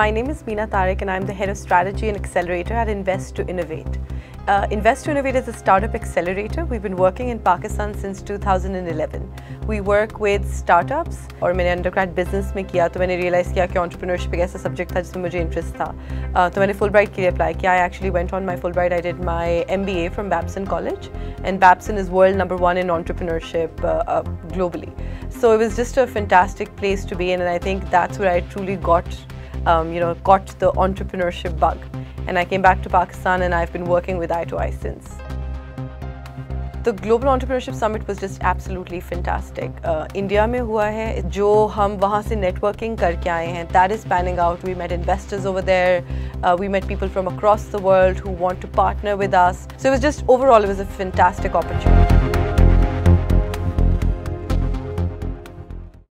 My name is Meenah Tariq and I'm the Head of Strategy and Accelerator at Invest2Innovate. Uh, Invest2Innovate is a startup accelerator. We've been working in Pakistan since 2011. We work with startups और मैंने undergrad business में to when मैंने realized किया entrepreneurship एक ऐसा subject था जिसमें मुझे interest So uh, तो मैंने Fulbright apply I actually went on my Fulbright. I did my MBA from Babson College and Babson is world number one in entrepreneurship uh, uh, globally. So it was just a fantastic place to be in and I think that's where I truly got um, you know, caught the entrepreneurship bug. And I came back to Pakistan and I've been working with i2i since. The Global Entrepreneurship Summit was just absolutely fantastic. Uh, India में हुआ है जो हम वहाँ से networking करके आए हैं that is panning out. We met investors over there. Uh, we met people from across the world who want to partner with us. So it was just overall it was a fantastic opportunity.